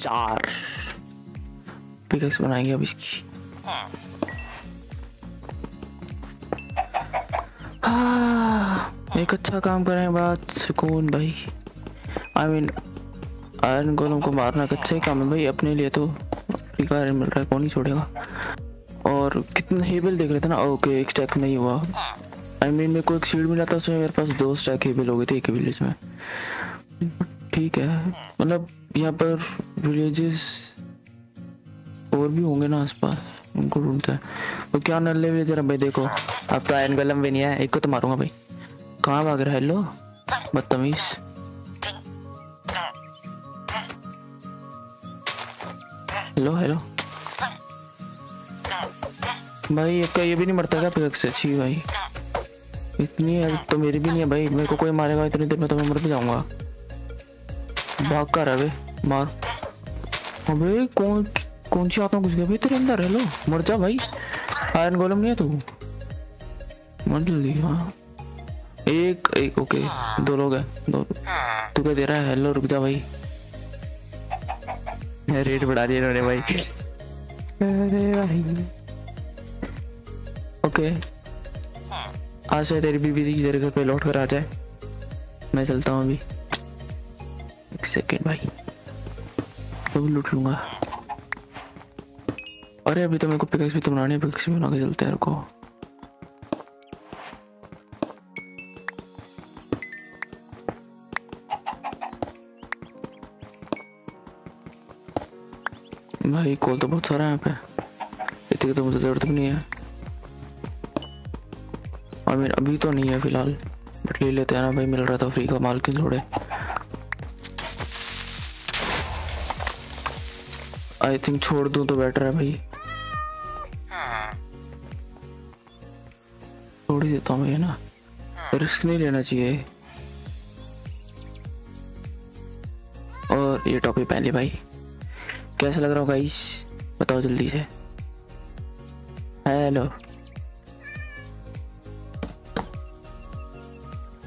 चार पिकैक्स बनाएँगे अब इसकी एक अच्छा काम करने बाद सुकून भाई। आई मीन आयरन गोलम को मारना अच्छा ही काम है भाई, अपने लिए तो फ्री आयरन मिल रहा है, कौन ही छोड़ेगा। और कितना हेबल देख रहे थे ना ओके एक स्टैक नहीं हुआ। आई मीन मेरे को एक सीड मिला था, उसमें मेरे पास दो स्टैक हेबल हो गए थे, एक विलेज में। ठीक है मतलब यहाँ पर विलेजेस और भी होंगे ना आसपास, उनको ढूंढते हैं। तो क्या नल्ले विलेजर भाई देखो, अब तो आयरन गलम भी नहीं है, एक को तो मारूँगा भाई। कहाँ भाग रहा है? हेलो बदतमीज। हेलो हेलो भाई, एक का ये भी नहीं मरता क्या? पिक से अच्छी भाई। इतनी है तो मेरी भी नहीं है भाई। मेरे को कोई मारेगा इतनी देर में तो मैं मर भी जाऊँगा। भाग कर अबे मार। अबे, कौन कौन सी आत्मा घुस गया? भाई तेरे अंदर हेलो मर जा भाई। आयरन गोलम नहीं है तू? मर जल्दी हाँ। एक एक ओके दो लोग हैं, दो। तू क्या दे रहा है हेलो रुक जा भाई। रेट बढ़ा दिया इन्होंने भाई। अरे भाई। ओके आज से तेरी बीबी तेरे घर पे लौट कर आ जाए। मैं चलता हूँ अभी। एक सेकेंड भाई। तो भी लूट लूँगा। अरे, अभी तो मेरे को पिकअक्स भी तो बनानी है पिकअक्स भी बना के चलते हैं रुको भाई कॉल तो बहुत सारा है यहाँ पे। इतनी तो मुझे ज़रूरत भी नहीं है। और मेरा अभी तो नहीं है फ़िलहाल। बट ले लेते हैं ना भाई, मिल रहा था फ्री का माल क्यों छोड़े आई थिंक छोड़ दूँ तो बेटर है भाई। छोड़ ही देता हूँ ये ना। रिस्क नहीं लेना चाहिए। और ये टॉपिक पहन ली भाई। कैसा लग रहा हूँ गाइस बताओ जल्दी से। हेलो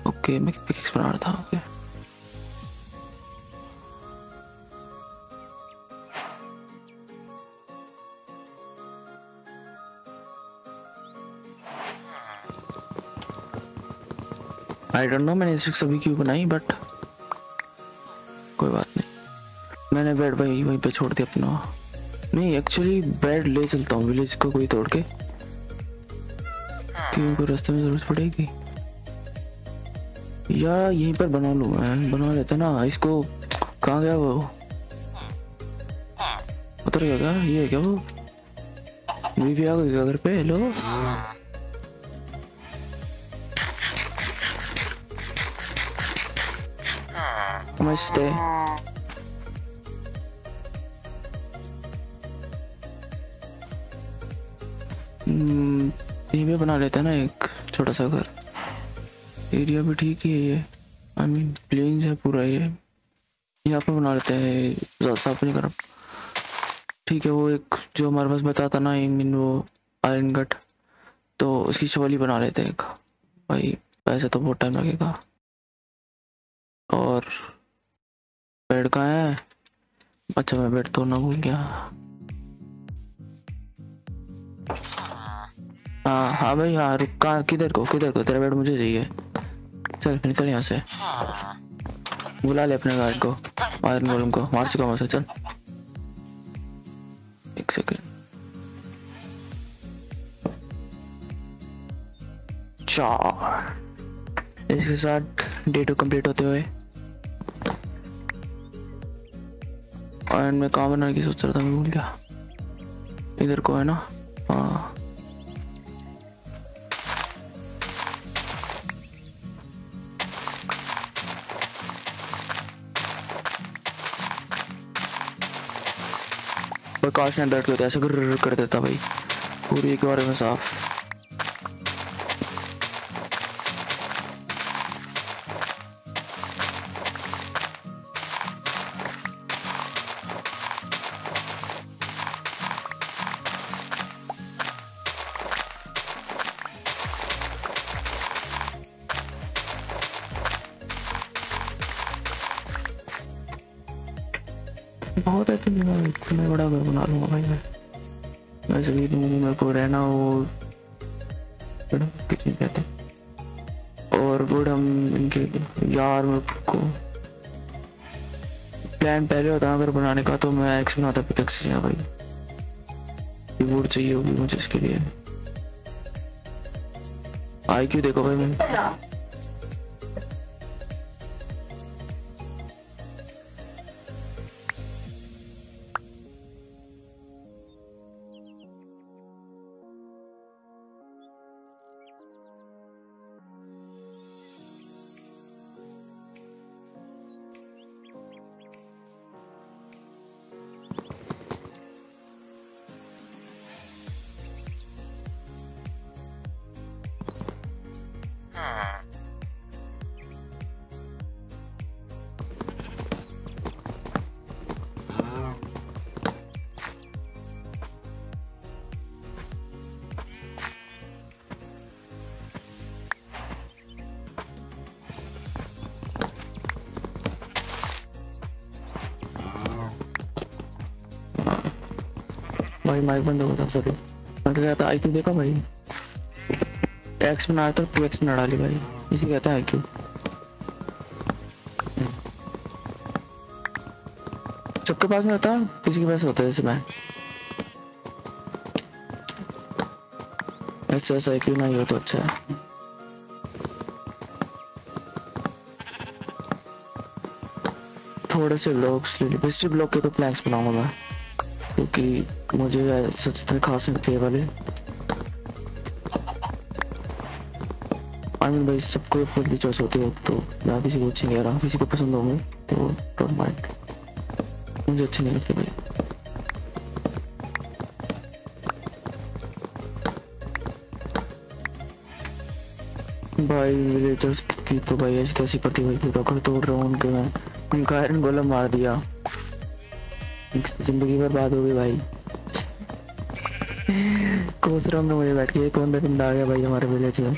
ओके मैं पिक्स बना रहा था। आई डोंट नो मैंने सिक्स अभी क्यों बनाई बट कोई बात नहीं। मैंने बेड भाई वहीं पे छोड़ दिया अपना। नहीं एक्चुअली बेड ले चलता हूँ विलेज को कोई तोड़ के। क्योंकि रास्ते में ज़रूरत पड़ेगी। या यहीं पर बना लूँ मैं बना लेता ना इसको कहाँ गया वो? उतर गया क्या? ये क्या वो? बीवी आ गई क्या घर पे? हेलो? नमस्ते यहीं पे बना लेते हैं ना एक छोटा सा घर। एरिया भी ठीक ही है ये। आई मीन प्लेन्स है पूरा ये। यहाँ पे बना लेते हैं ज़्यादा साफ़ नहीं कर ठीक है, वो एक जो हमारे पास बताता ना आई मीन वो आयरन कट तो उसकी चोली बना लेते हैं एक। भाई, पैसे तो बहुत टाइम लगेगा। और बेड कहाँ है। अच्छा मैं बेड तोड़ना भूल गया। हाँ हाँ भाई हाँ रुक, कहाँ, किधर को किधर को? तेरा बेड मुझे चाहिए। चल, निकल यहाँ से। बुला ले अपने गार्ड को, आयरन गोलम को। मार चुका मुझसे चल। एक सेकेंड। चार। इसके साथ डे टू कंप्लीट होते हुए। और मैं कहाँ बनाने की सोच रहा था, मैं भूल गया। इधर को है ना? हाँ। प्रकाश ने बैठ के ऐसे कर देता भाई। पूरी के बारे में साफ़। बहुत है तो मैं इतना बड़ा घर बना लूँगा भाई मैं वैसे भी मेरे को रहना वो किचन कहते और वुड हम इनके यार मेरे को प्लान पहले होता अगर बनाने का तो मैं एक्स बनाता पिकअक्स से भाई वुड चाहिए होगी मुझे इसके लिए आई क्यों देखो भाई मैं भाई माइक बंद हो गया सॉरी मैं क्या कहता आई क्यू देखा भाई। एक्स में आया तो टू एक्स में डाली भाई। इसी कहता है आई क्यू सबके पास में होता किसी के पास होता है जैसे मैं। ऐसा ऐसा क्यू नहीं हो तो अच्छा है। थोड़े से ब्लॉक्स ले ली। ब्लॉक के तो प्लैंक्स बनाऊँगा मैं। क्योंकि मुझे सच इतने खास नहीं थे वाले। आई भाई, सबको अपनी चॉइस होती है तो मैं किसी को अच्छी नहीं आ रहा किसी को पसंद होंगे तो डोंट माइंड मुझे अच्छे नहीं लगते भाई। भाई विलेजर्स की तो भाई ऐसी तैसी पड़ती भाई पूरा घर तोड़ रहा हूँ उनके मैं उनका आयरन गोलम मार दिया। ज़िंदगी बर्बाद हो गई भाई कोस रहा हूँ मुझे बैठ के कौन बंदा आ गया भाई हमारे विलेज में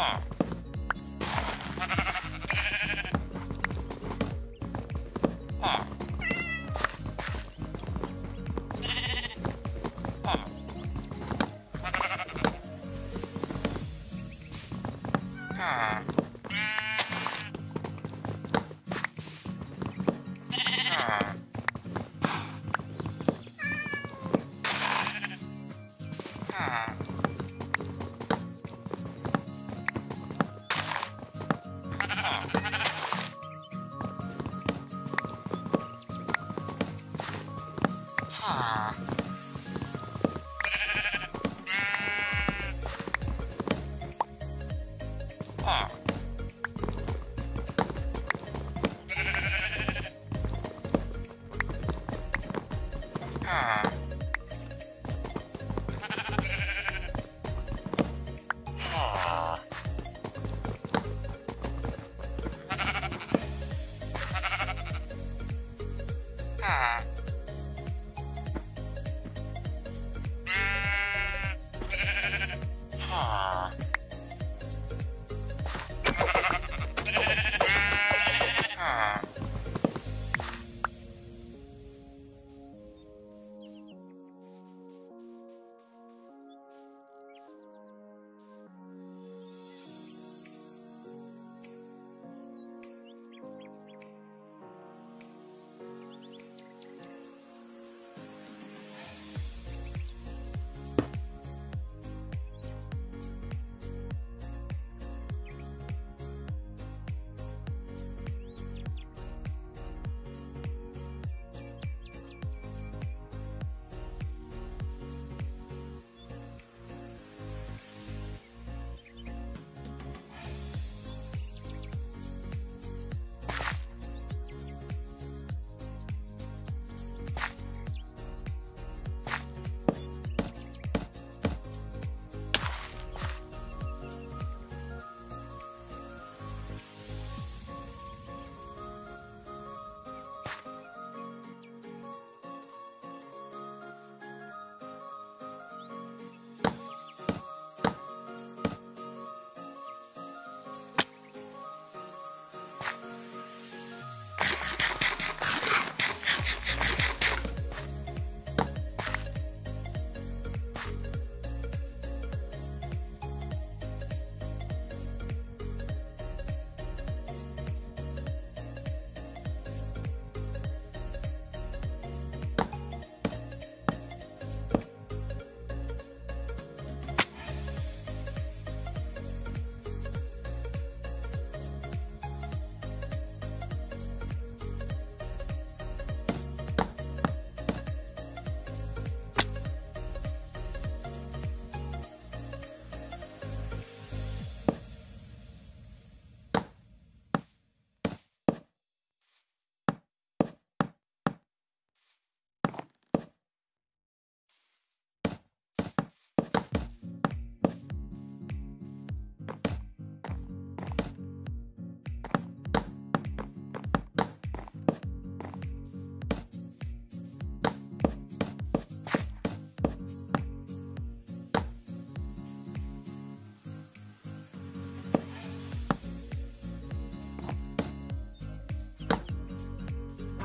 Aha!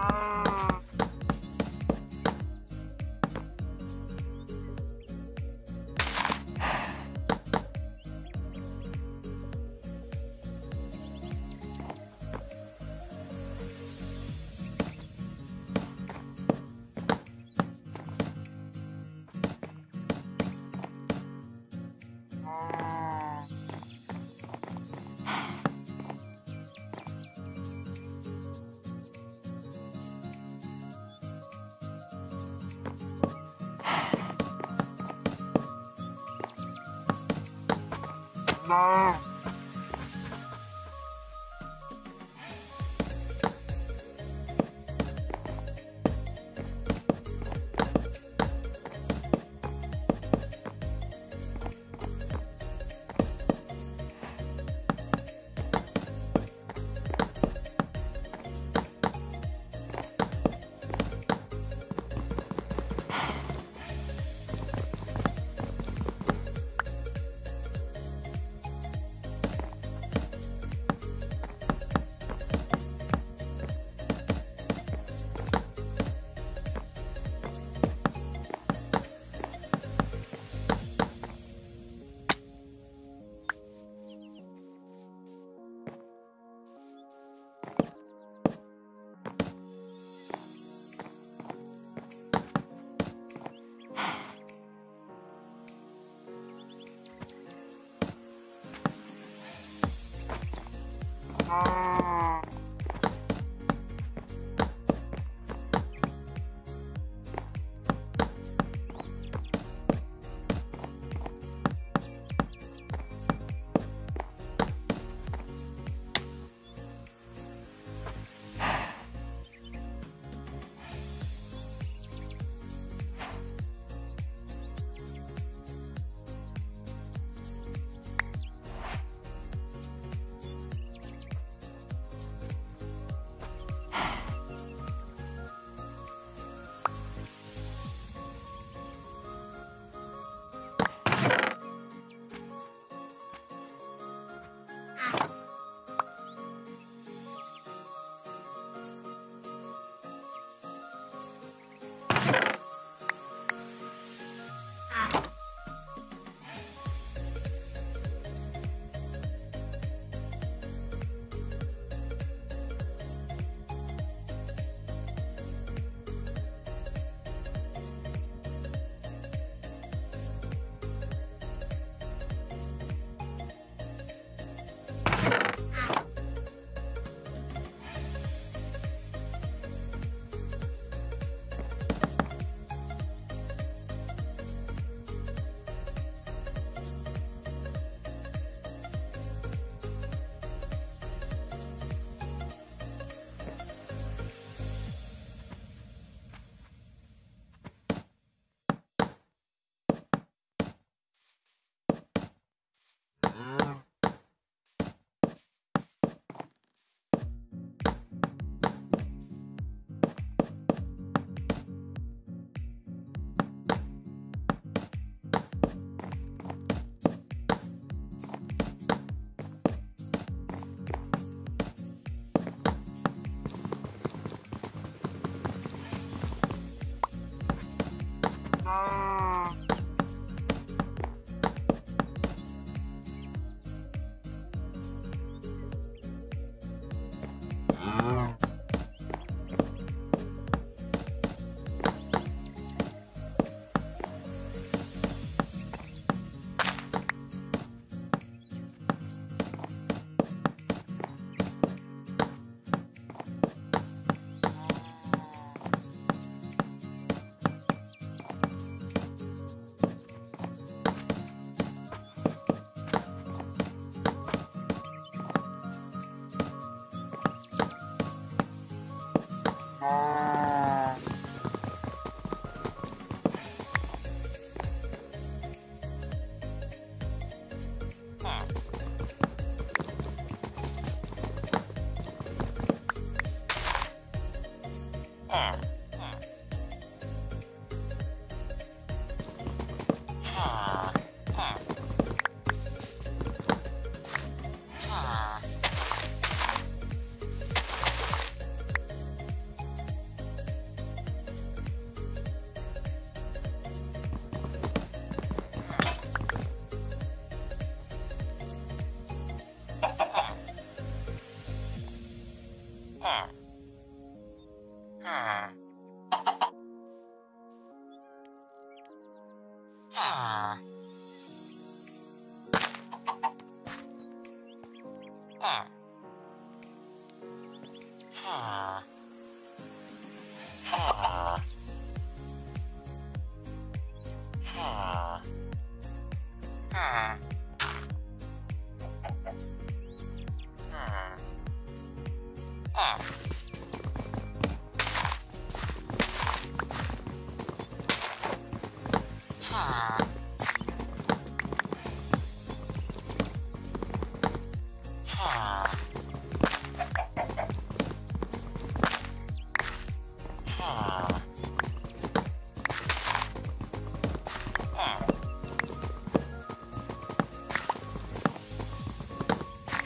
Bye. Bye.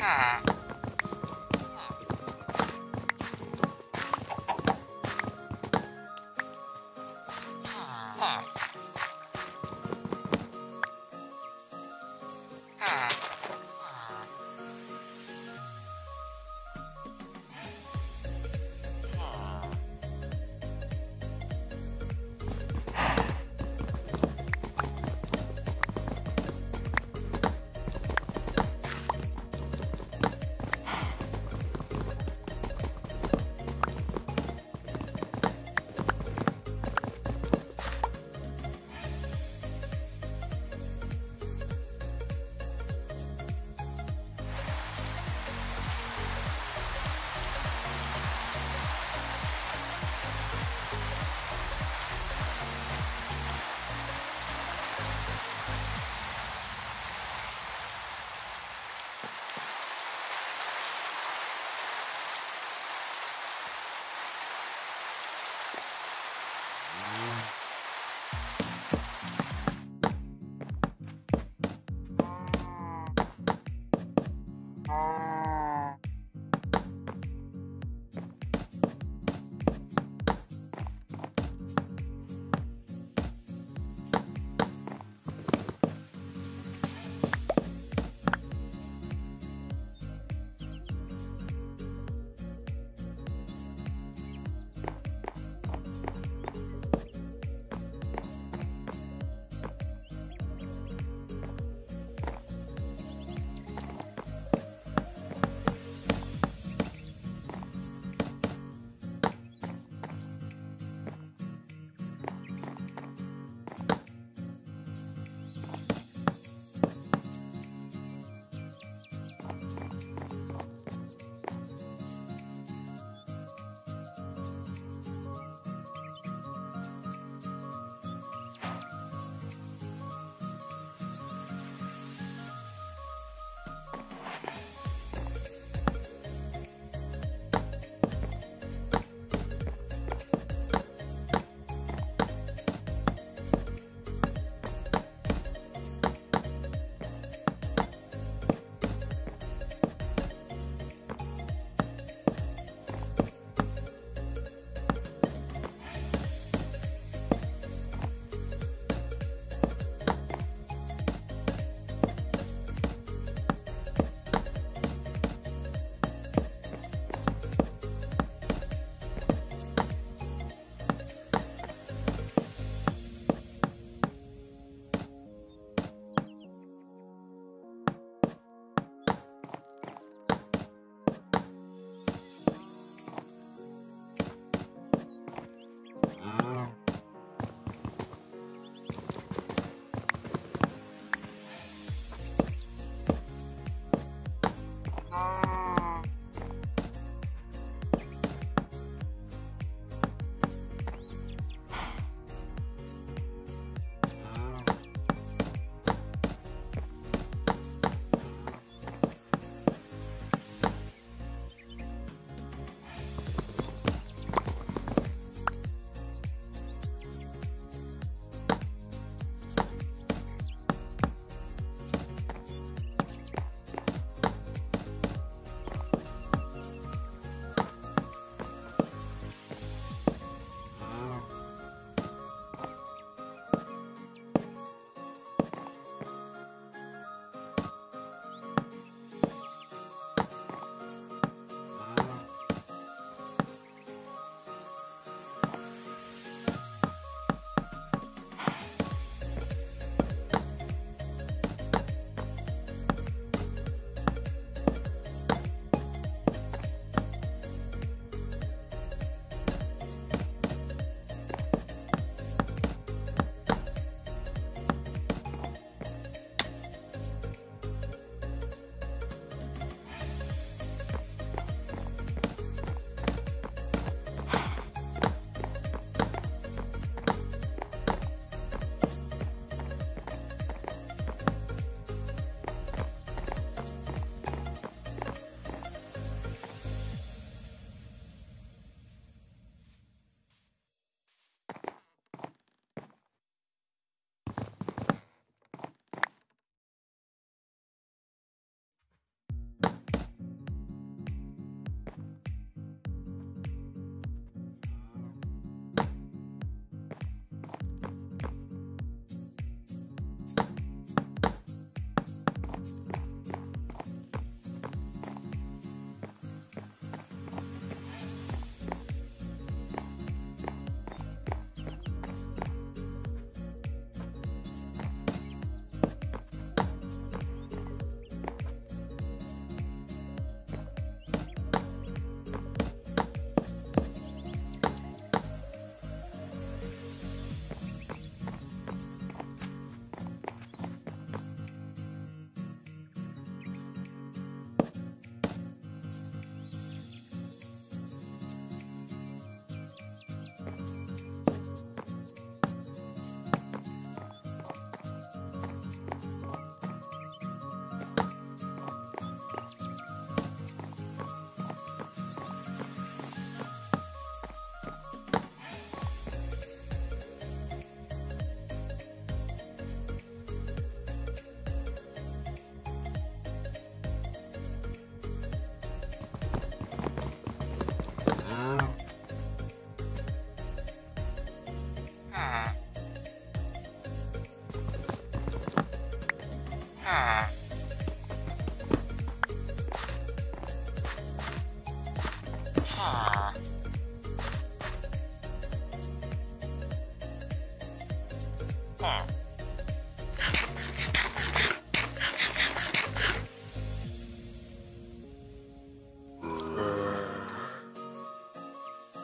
Ah.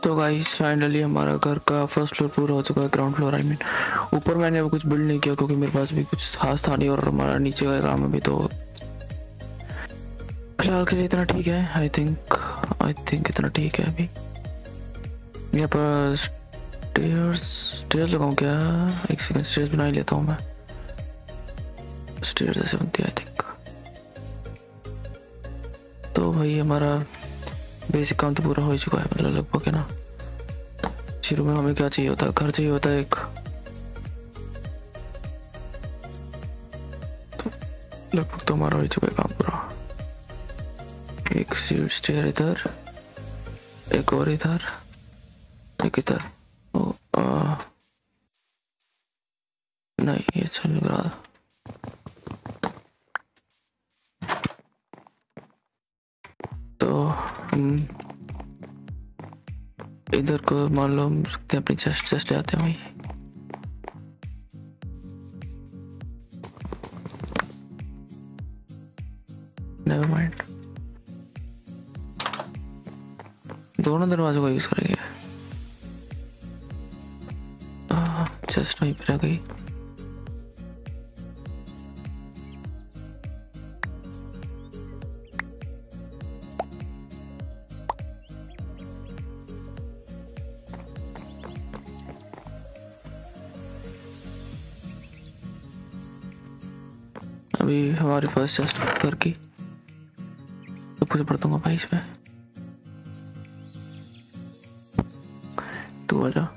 तो गाइस फाइनली हमारा घर का फ़र्स्ट फ्लोर पूरा हो चुका है ग्राउंड फ्लोर आई मीन ऊपर मैंने अभी कुछ बिल्ड नहीं किया क्योंकि मेरे पास भी कुछ खास था नहीं और हमारा नीचे का काम अभी तो फ़िलहाल के लिए इतना ठीक है आई थिंक आई थिंक इतना ठीक है अभी। यहाँ पर स्टेयर्स स्टेयर्स लगाऊँ क्या? एक सेकंड स्टेयर्स बना ही लेता हूँ मैं। स्टेयर्स ऐसे बनती है आई थिंक तो भाई हमारा बेसिक काम तो पूरा हो चुका है मतलब लगभग, है ना? शुरू में हमें क्या चाहिए होता? है घर चाहिए होता है एक। तो लगभग तो हमारा हो चुका है काम पूरा। एक सीट स्टेयर इधर, एक और इधर, एक इधर। इधर को मान लो रखते हैं अपनी चेस्ट चेस्ट जाते हैं भाई नेवर माइंड दोनों दरवाजों का यूज़ करेंगे। चेस्ट वहीं पर रह गई। अभी रिवर्स फ़र्स्ट करके। तो कुछ बढ़ दूँगा भाई इसमें। तू आजा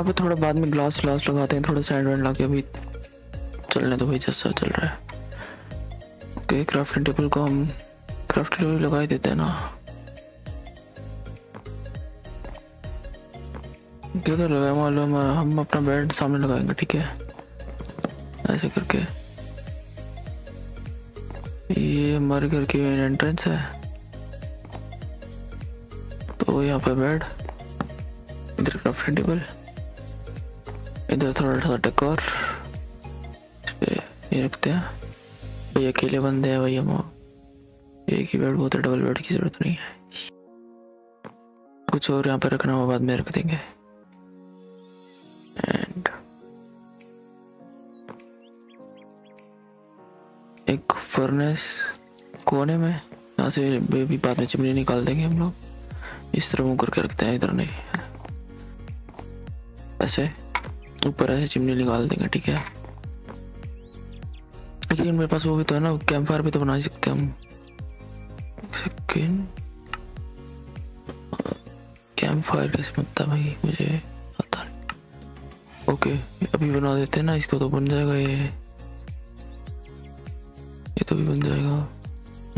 यहाँ पे थोड़ा बाद में ग्लास व्लास लगाते हैं, थोड़ा सैंड वैंड लगा अभी चलने तो भाई, जैसा चल रहा है। ओके क्राफ्टिंग टेबल को हम क्राफ्ट टेबल लगा ही देते हैं ना। किधर लगाए मालूम हम अपना बेड सामने लगाएँगे, ठीक है? ऐसे करके। ये हमारे घर की मेन एंट्रेंस है। तो यहाँ पे बेड इधर क्राफ्टिंग टेबल इधर थोड़ा सा डेकोर ये रखते हैं। भाई, अकेले बंदे हैं भाई, हम एक ही बेड बहुत है डबल बेड की ज़रूरत नहीं है। कुछ और यहाँ पर रखना हो, बाद में रख देंगे। एंड एक फर्नेस कोने में? यहाँ से भी बाद में चिमनी निकाल देंगे हम लोग। इस तरह मुँह करके रखते हैं, इधर नहीं। ऐसे। ऊपर ऐसे चिमनी निकाल देंगे, ठीक है? लेकिन मेरे पास वो भी तो है ना कैंप फायर भी तो बना ही सकते हैं हम। सेकेंड कैंप फायर कैसे बनता भाई? मुझे पता नहीं। ओके अभी बना देते हैं ना, इसको तो बन जाएगा ये। ये तो भी बन जाएगा।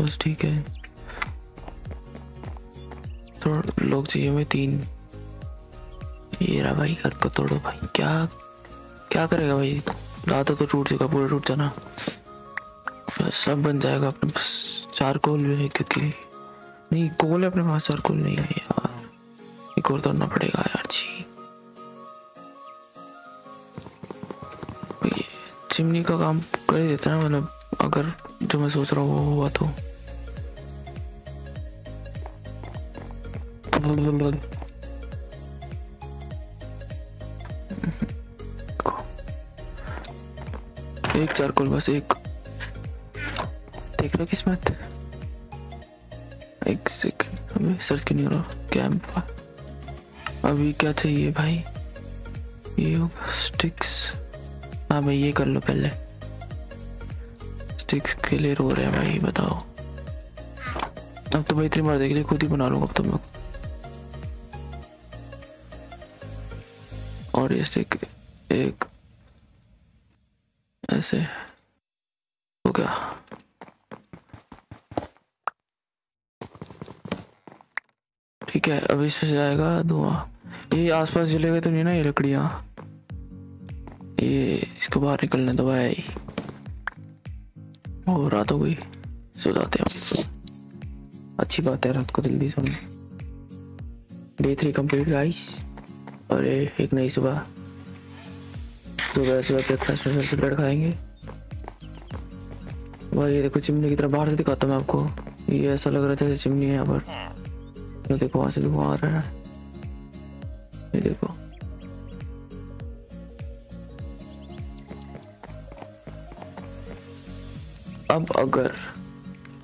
बस ठीक है। थोड़ा लोग चाहिए हमें तीन। ये भाई घर को तोड़ो भाई। क्या क्या करेगा भाई? दादा तो टूट चुका, पूरा टूट जाना। सब बन जाएगा अपने पास। चार कोल भी है क्योंकि नहीं, कोल है अपने पास, चार कोल नहीं है यार। एक और तोड़ना पड़ेगा यार जी चिमनी का काम कर ही देता है मतलब अगर जो मैं सोच रहा हूँ वो हुआ तो। एक चारकोल बस एक। देख रहे किस्मत। एक सेकंड अभी सर्च क्यों नहीं हो रहा कैंप अभी क्या चाहिए भाई? ये स्टिक्स हाँ भाई, ये कर लो पहले। स्टिक्स के लिए रो रहे हैं भाई, बताओ। अब तो भाई इतनी बार देख लिए खुद ही बना लूँगा अब तो मैं। और ये स्टिक एक ऐसे हो गया ठीक है अब इसमें से आएगा धुआँ। ये आसपास जलेगा तो नहीं ना ये लकड़ियाँ? ये इसको बाहर निकलने दो भाई। और रात हो गई, सो जाते हैं अच्छी बात है, रात को जल्दी सोना। डे थ्री कंप्लीट गाइस और एक नई सुबह। सुबह सुबह ब्रेकफास्ट में सबसे ब्रेड खाएँगे। भाई, ये देखो, चिमनी की तरफ़ बाहर से दिखाता मैं आपको। ये ऐसा लग रहा था चिमनी है यहाँ पर। ये देखो, वहाँ से धुआँ आ रहा है। ये देखो। अब अगर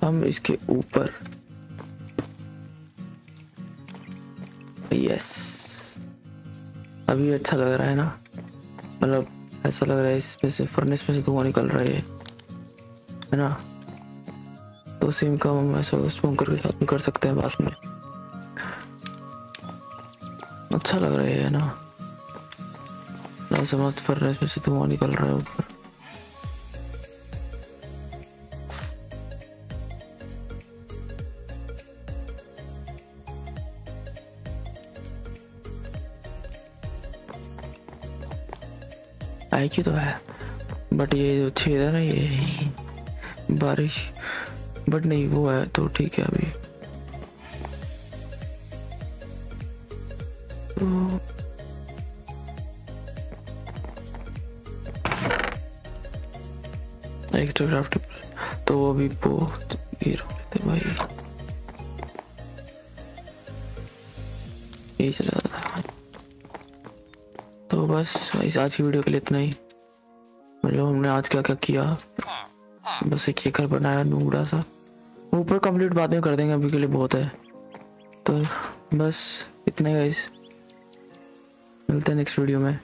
हम इसके ऊपर यस अभी अच्छा लग रहा है ना? मतलब ऐसा लग रहा है इसमें से फर्नेस में से धुआँ निकल रहा है है ना तो सेम का हम ऐसा उसमें करके साथ में कर सकते हैं बाद में अच्छा लग रहा है ना मस्त फर्नेस में से धुआँ निकल रहा है ऊपर आई क्यों तो है। बट ये जो छेद है ना, ये बारिश। बट नहीं, वो है तो ठीक है अभी। एक्स्ट्रा क्राफ्ट तो वो भी बहुत ये भाई। यही चला तो बस, इस आज की वीडियो के लिए इतना ही। मतलब हमने आज क्या क्या किया। बस एक ये घर बनाया नूड़ा सा। ऊपर कंप्लीट बाद में कर देंगे अभी के लिए, बहुत है। तो बस, इतना ही गाइस मिलते हैं नेक्स्ट वीडियो में।